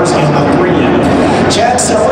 Idlers in the three. Chad Sellers